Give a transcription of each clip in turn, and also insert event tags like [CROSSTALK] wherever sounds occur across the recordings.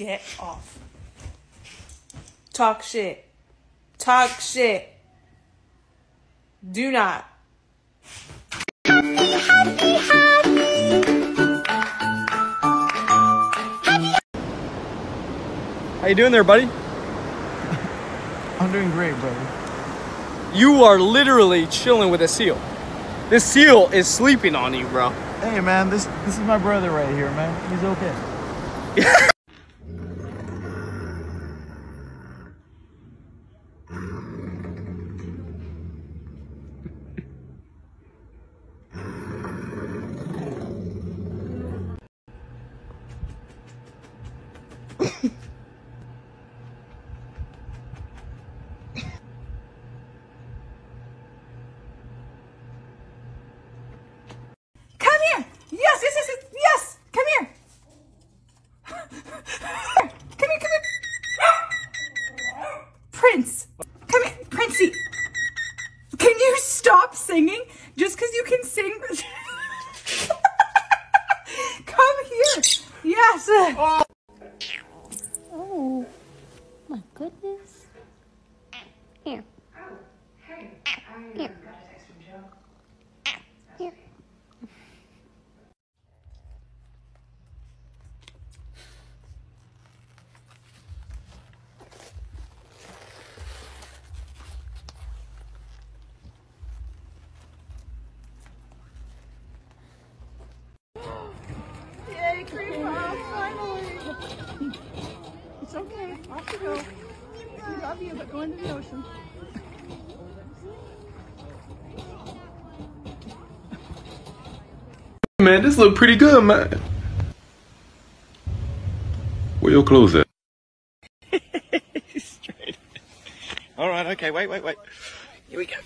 Get off. Talk shit. Talk shit. Do not. Happy, happy, happy. How you doing there, buddy? I'm doing great, brother. You are literally chilling with a seal. This seal is sleeping on you, bro. Hey, man, this this is my brother right here, man. He's okay. [LAUGHS] Yes. Oh, my goodness. Here. Here. Here. Yay, cream puff, finally. It's okay. Off you go. We love you, but go into the ocean. Man, this look pretty good, man. Where your clothes at? [LAUGHS] Straight. All right. Okay. Wait. Wait. Wait. Here we go.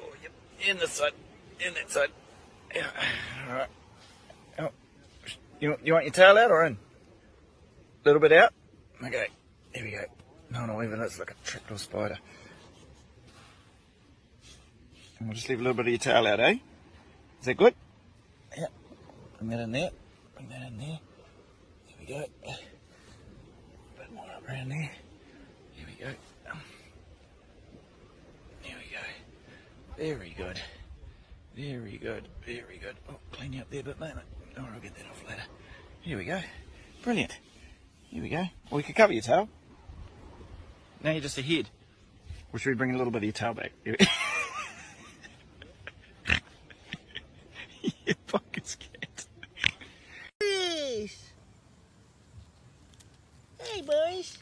Oh, yep. In the sun. In that sun. Yeah. All right. You you want your tail out or in? A little bit out. Okay. Here we go. No, no, even that's like a trick spider. And we'll just leave a little bit of your tail out, eh? Is that good? Yeah. Bring that in there. Bring that in there. Here we go. A bit more up around there. Here we go. There we go. Very good. Very good. Very good. Oh, clean you up there a bit, mate. Oh, I'll get that off later. Here we go. Brilliant. Here we go. Well, we could cover your tail. Now you're just a head. Or should we bring a little bit of your tail back? you fucking scared. Boys. Hey, boys.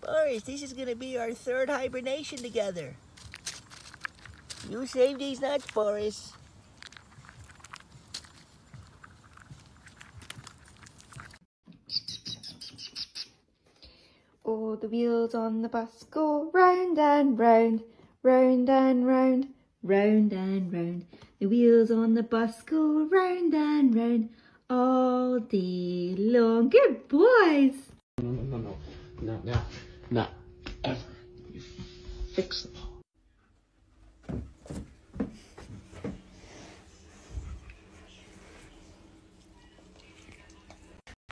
Boris, this is gonna be our third hibernation together. You saved these nuts, Boris. All the wheels on the bus go round and round, round and round, round and round. The wheels on the bus go round and round all day long. Good boys. No, no, no, no. Not now. Not ever. You fix them.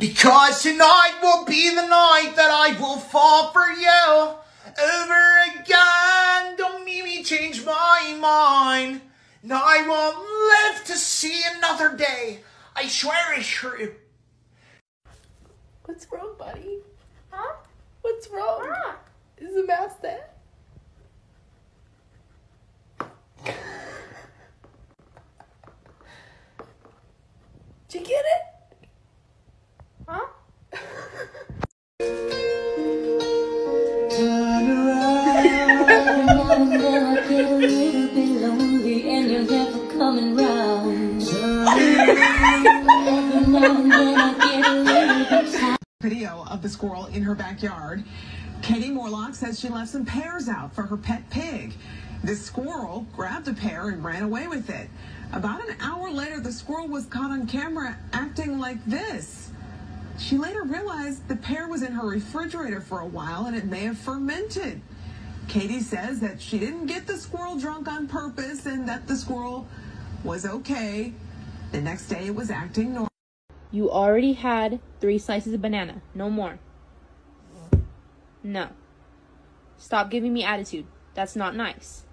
Because tonight will be the night that I will fall for you over again. Don't make me change my mind. Now I won't live to see another day. I swear it's true. What's wrong, buddy? Huh? What's wrong? Is the mouse dead? Did you get it? Video of the squirrel in her backyard. Katie Morlock says she left some pears out for her pet pig. The squirrel grabbed a pear and ran away with it. About an hour later, the squirrel was caught on camera acting like this. She later realized the pear was in her refrigerator for a while and it may have fermented. Katie says that she didn't get the squirrel drunk on purpose and that the squirrel was okay. The next day it was acting normal. You already had three slices of banana. No more. No. Stop giving me attitude. That's not nice.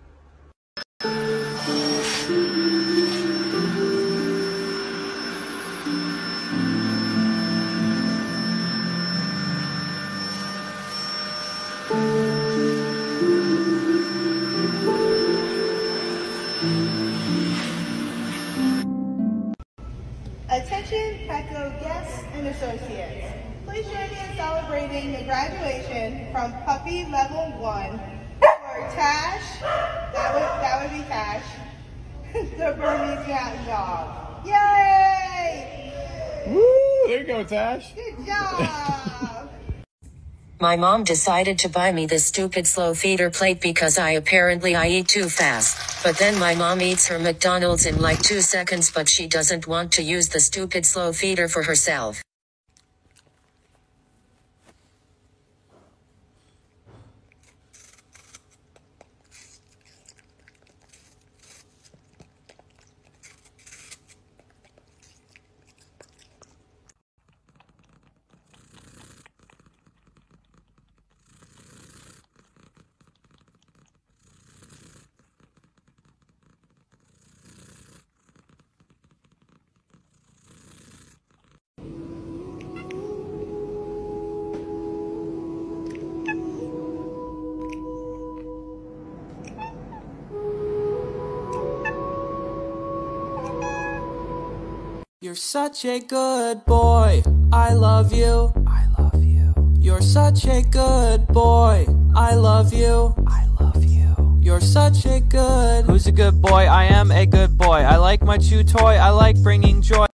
Petco guests and associates. Please join me in celebrating the graduation from puppy level one for Tash, that would, that would be Tash, [LAUGHS] the Burmese cat dog. Yay! Woo! There you go, Tash. Good job! My mom decided to buy me this stupid slow feeder plate because I apparently I eat too fast. But then my mom eats her McDonald's in like 2 seconds but she doesn't want to use the stupid slow feeder for herself. You're such a good boy. I love you. I love you. You're such a good boy. I love you. I love you. You're such a good. Who's a good boy? I am a good boy. I like my chew toy. I like bringing joy.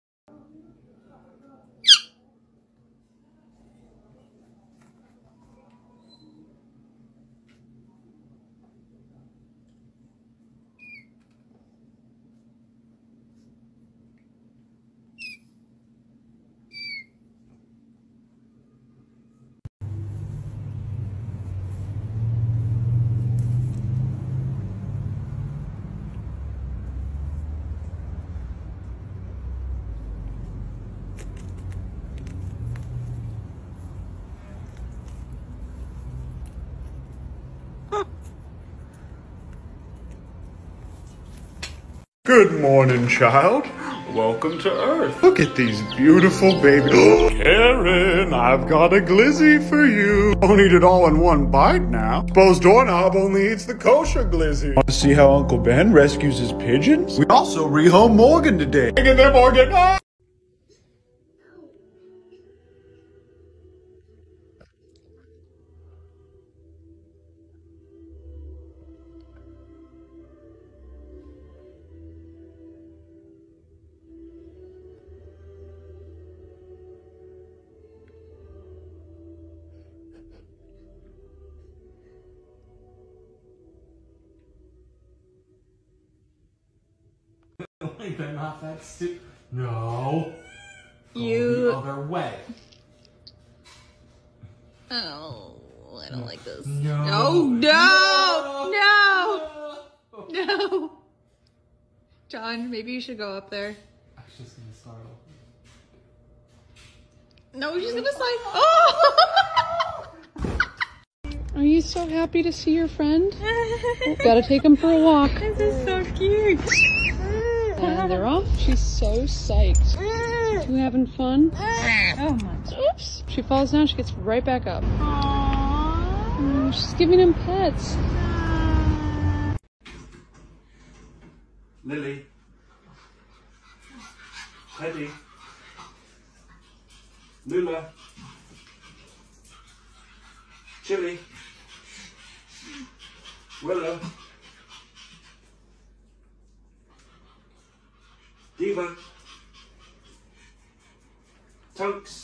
Good morning, child. Welcome to Earth. Look at these beautiful babies. [GASPS] Karen, I've got a glizzy for you. Don't eat it all in one bite now. Suppose Doorknob only eats the kosher glizzy. Want to see how Uncle Ben rescues his pigeons? We also rehome Morgan today. Get there, Morgan. Ah! They're not that stupid. No. Go You- the other way. Oh, I don't like this. No. Oh, no! No! No! John, maybe you should go up there. She's gonna startle. No, she's gonna slide. [LAUGHS] Oh! Are you so happy to see your friend? [LAUGHS] Gotta take him for a walk. This is so cute. And they're off. She's so psyched. You having fun? Oh my. Oops. She falls down. She gets right back up. Mm, she's giving him pets. Lily. Teddy. Lula. Chili. Willow. Tonks.